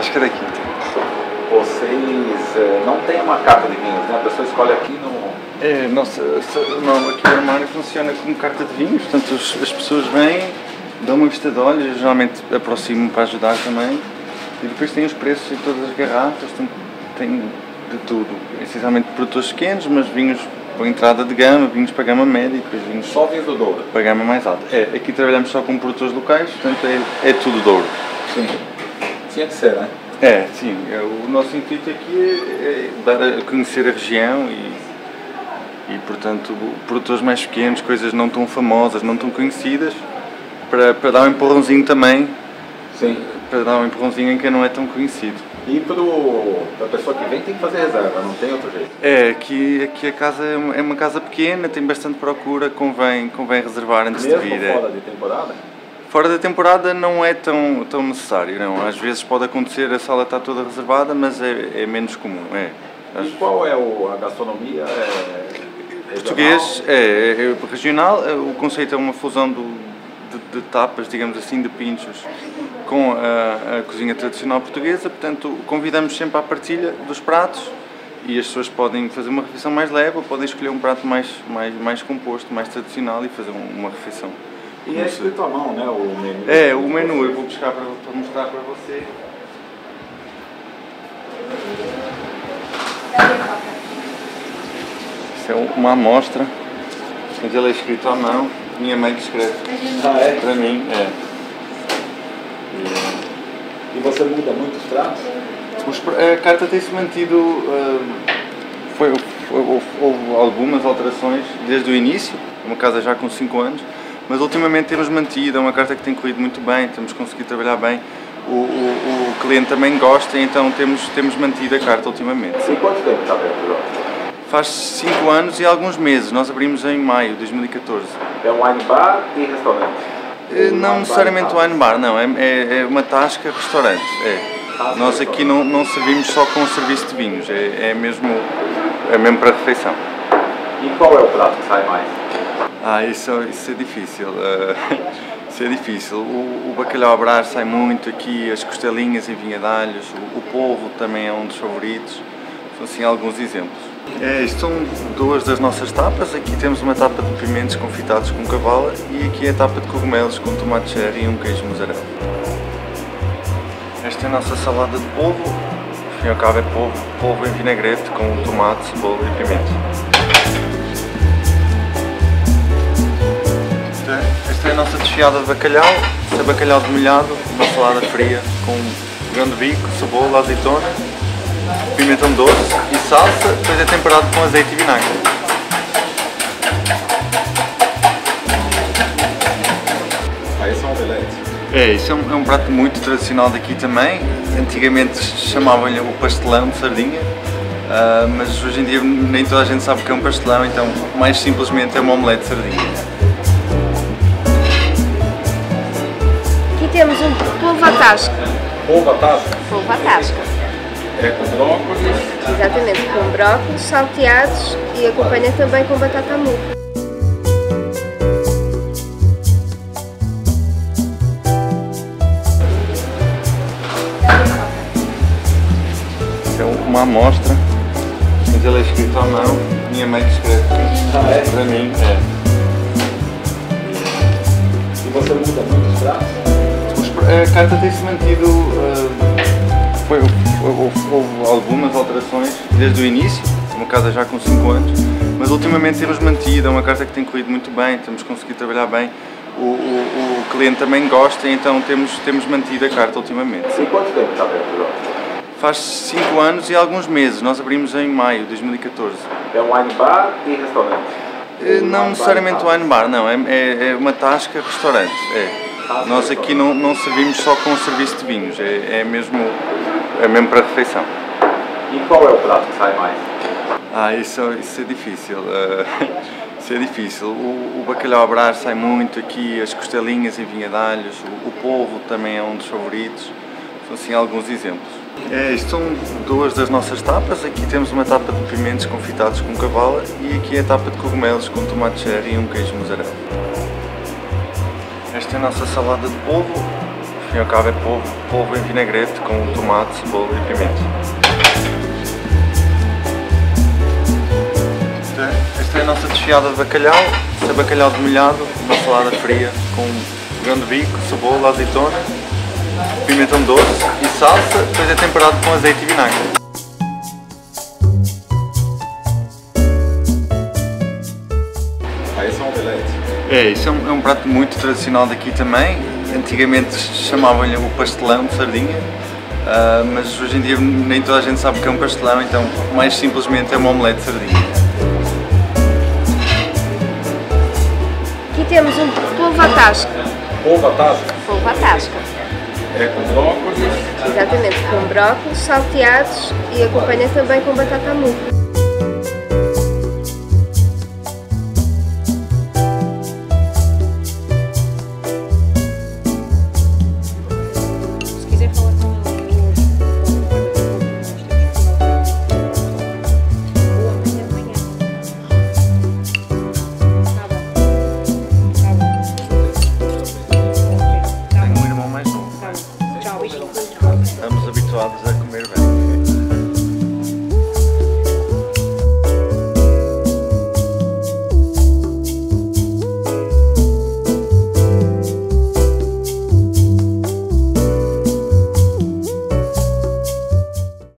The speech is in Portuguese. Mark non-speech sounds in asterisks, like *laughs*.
Da Quinta. É, Tasca da Quinta. Vocês é, não têm uma carta de vinhos, né? A pessoa escolhe aqui no. É, nossa, não, aqui o armário funciona como carta de vinhos, portanto as, as pessoas vêm, dão uma vista de olhos, eu geralmente aproximo para ajudar também, e depois tem os preços em todas as garrafas, portanto tem de tudo, essencialmente produtores pequenos, mas vinhos para entrada de gama, vinhos para gama média e depois vinhos Só vinhos do Douro. para gama mais alta. É, aqui trabalhamos só com produtores locais, portanto é, é tudo Douro. Sim. Tinha que ser, né? É, sim. É, o nosso intuito aqui é, é dar a conhecer a região e, e, portanto, produtores mais pequenos, coisas não tão famosas, não tão conhecidas, para, para dar um empurrãozinho também, Sim. para dar um empurrãozinho em quem não é tão conhecido. E para a pessoa que vem tem que fazer reserva, não tem outro jeito. É, aqui, aqui a casa é uma, é casa pequena, tem bastante procura, convém, convém reservar antes Mesmo de vir. é. fora de temporada? Fora da temporada não é tão, tão necessário, não. Às vezes pode acontecer, a sala está toda reservada, mas é, é menos comum. É. E qual é o, a gastronomia? É? Português é, é regional, é, o conceito é uma fusão do, de, de tapas, digamos assim, de pinchos com a, a cozinha tradicional portuguesa, portanto convidamos sempre à partilha dos pratos e as pessoas podem fazer uma refeição mais leve ou podem escolher um prato mais, mais, mais composto, mais tradicional e fazer um- uma refeição. E é escrito à mão, né? O menu. É, o menu eu vou buscar para, mostrar para você. Isso é uma amostra, mas ele é escrito à mão, minha mãe que escreve. Ah, é? Para mim, é. E você muda muitos pratos? Os pr- a carta tem-se mantido. ah, foi, houve algumas alterações desde o início, uma casa já com 5 anos, mas ultimamente temos mantido, é uma carta que tem corrido muito bem, temos conseguido trabalhar bem. O, o- o cliente também gosta, então temos, temos mantido a carta ultimamente. E quanto tempo está aberto, João? Faz 5 anos e alguns meses, nós abrimos em maio de 2014. É um wine bar e restaurante? Eh, Não wine necessariamente wine bar, não, é, é, é uma tasca restaurante. É. Ah, Nós aqui não, não servimos só com o serviço de vinhos, é, é, mesmo, é mesmo para refeição. E qual é o prato que sai mais? Ah, isso, isso é difícil. eh, *laughs* isso é difícil. O, o bacalhau brás sai muito aqui, as costelinhas em vinha de alhos, o, o polvo também é um dos favoritos. São assim alguns exemplos. É, isto são duas das nossas tapas. Aqui temos uma tapa de pimentos confitados com cavala e aqui é a tapa de cogumelos com tomate cherry e um queijo mussarela. Esta é a nossa salada de polvo. Ao fim e é polvo, polvo em vinagrete com tomate, cebola e pimenta. A nossa desfiada de bacalhau, é bacalhau demolhado, uma salada fria com grão de bico, cebola, azeitona, pimentão doce e salsa, depois é temperado com azeite e vinagre. São omeletes. É, isso é um, é um prato muito tradicional daqui também. Antigamente chamavam-lhe o pastelão de sardinha, ah, mas hoje em dia nem toda a gente sabe o que é um pastelão, então mais simplesmente é uma omelete de sardinha. Temos um polvo à tasca. Ou batata? Polvo à tasca. É com brócolis. Exatamente, com brócolis salteados e acompanha também com batata. Isso é uma amostra, mas ele é escrito à mão, minha mãe que escreve. Ah, é? Para mim, é. E você muda pratos? Os pr- a carta tem-se mantido. ah, foi, houve, houve algumas alterações desde o início, uma casa já com 5 anos, mas ultimamente temos mantido, é uma carta que tem corrido muito bem, temos conseguido trabalhar bem. O, o- o cliente também gosta, então temos, temos mantido a carta ultimamente. E quanto tempo está aberto, João? Faz 5 anos e alguns meses, nós abrimos em maio de 2014. É um wine bar e restaurante? Eh, Não necessariamente wine bar, não, é, é, é uma tasca restaurante. É. Ah, Nós aqui não, não servimos só com o serviço de vinhos, é, é, mesmo, é mesmo para refeição. E qual é o prato que sai mais? Ah, isso, isso é difícil. eh, *laughs* isso é difícil. O, o bacalhau à brás sai muito aqui, as costelinhas em vinha de alhos, o, o polvo também é um dos favoritos. São assim alguns exemplos. É, isto são duas das nossas tapas. Aqui temos uma tapa de pimentos confitados com cavala e aqui é a tapa de cogumelos com tomate cherry e um queijo mussarela. Esta é a nossa salada de polvo. Ao fim e ao cabo é polvo, polvo em vinagrete com tomate, cebola e pimenta. Esta, é, é a nossa desfiada de bacalhau, este é bacalhau demolhado, uma salada fria com grão de bico, cebola, azeitona, pimentão doce e salsa, depois é temperado com azeite e vinagre. É, isso é um, é um prato muito tradicional daqui também. Antigamente chamavam-lhe o pastelão de sardinha, ah, mas hoje em dia nem toda a gente sabe o que é um pastelão, então mais simplesmente é uma omelete de sardinha. Aqui temos um polvo à tasca. Polvo à tasca. Polvo à tasca. É com brócolis. Exatamente, com brócolis salteados e acompanha também com batata murro.